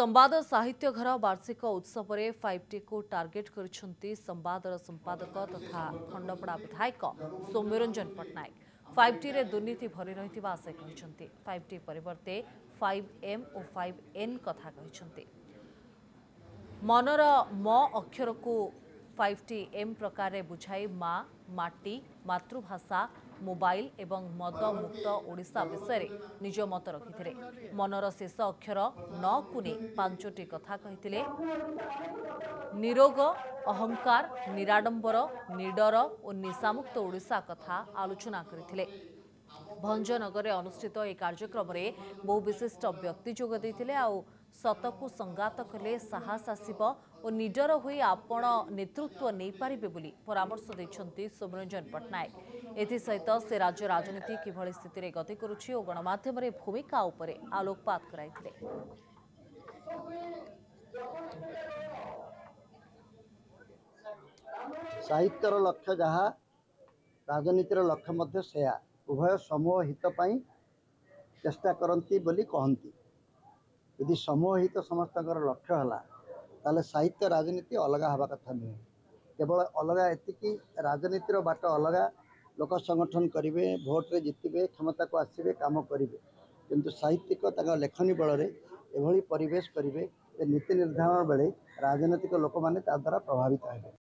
ସମ୍ବାଦ ସାହିତ୍ୟ ଘର ବାର୍ଷିକ ଉତ୍ସବରେ ଫାଇଭ୍ ଟିକୁ ଟାର୍ଗେଟ୍ କରିଛନ୍ତି ସମ୍ବାଦର ସମ୍ପାଦକ ତଥା ଖଣ୍ଡପଡ଼ା ବିଧାୟକ ସୌମ୍ୟରଞ୍ଜନ ପଟ୍ଟନାୟକ। ଫାଇଭ୍ ଟିରେ ଦୁର୍ନୀତି ଭରି ରହିଥିବା ସେ କହିଛନ୍ତି। ଫାଇଭ୍ ଟି ପରିବର୍ତ୍ତେ ଫାଇଭ୍ ଏମ୍ ଓ ଫାଇଭ୍ ଏନ୍ କଥା କହିଛନ୍ତି। ମନର ମ ଅକ୍ଷରକୁ ଫାଇଭ୍ ଟି ଏମ୍ ପ୍ରକାରରେ ବୁଝାଇ ମା ମାଟି ମାତୃଭାଷା ମୋବାଇଲ ଏବଂ ମଦ ମୁକ୍ତ ଓଡ଼ିଶା ବିଷୟରେ ନିଜ ମତ ରଖିଥିଲେ। ମନର ଶେଷ ଅକ୍ଷର ନକୁ ନେଇ ପାଞ୍ଚଟି କଥା କହିଥିଲେ। ନିରୋଗ ଅହଙ୍କାର ନିରାଡମ୍ବର ନିଡର ଓ ନିଶାମୁକ୍ତ ଓଡ଼ିଶା କଥା ଆଲୋଚନା କରିଥିଲେ। ଭଞ୍ଜନଗରରେ ଅନୁଷ୍ଠିତ ଏହି କାର୍ଯ୍ୟକ୍ରମରେ ବହୁ ବିଶିଷ୍ଟ ବ୍ୟକ୍ତି ଯୋଗ ଦେଇଥିଲେ ଆଉ ସତକୁ ସଂଗାତ କଲେ ସାହସ ଆସିବ ଓ ନିଡର ହୋଇ ଆପଣ ନେତୃତ୍ୱ ନେଇପାରିବେ ବୋଲି ପରାମର୍ଶ ଦେଇଛନ୍ତି ସୌମ୍ୟରଞ୍ଜନ ପଟ୍ଟନାୟକ। ଏଥିସହିତ ସେ ରାଜ୍ୟ ରାଜନୀତି କିଭଳି ସ୍ଥିତିରେ ଗତି କରୁଛି ଓ ଗଣମାଧ୍ୟମରେ ଭୂମିକା ଉପରେ ଆଲୋକପାତ କରାଇଥିଲେ। ସାହିତ୍ୟର ଲକ୍ଷ୍ୟ ଯାହା ରାଜନୀତିର ଲକ୍ଷ୍ୟ ମଧ୍ୟ ସେୟା। ଉଭୟ ସମୂହ ହିତ ପାଇଁ ଚେଷ୍ଟା କରନ୍ତି ବୋଲି କହନ୍ତି। ଯଦି ସମୂହ ହିତ ସମସ୍ତଙ୍କର ଲକ୍ଷ୍ୟ ହେଲା ତାହେଲେ ସାହିତ୍ୟ ରାଜନୀତି ଅଲଗା ହେବା କଥା ନୁହେଁ। କେବଳ ଅଲଗା ଏତିକି ରାଜନୀତିର ବାଟ ଅଲଗା ଲୋକ ସଂଗଠନ କରିବେ ଭୋଟରେ ଜିତିବେ କ୍ଷମତାକୁ ଆସିବେ କାମ କରିବେ। କିନ୍ତୁ ସାହିତ୍ୟିକ ତାଙ୍କ ଲେଖନୀ ବଳରେ ଏଭଳି ପରିବେଶ କରିବେ ଯେ ନୀତି ନିର୍ଦ୍ଧାରଣ ବେଳେ ରାଜନୈତିକ ଲୋକମାନେ ତା ଦ୍ୱାରା ପ୍ରଭାବିତ ହେବେ।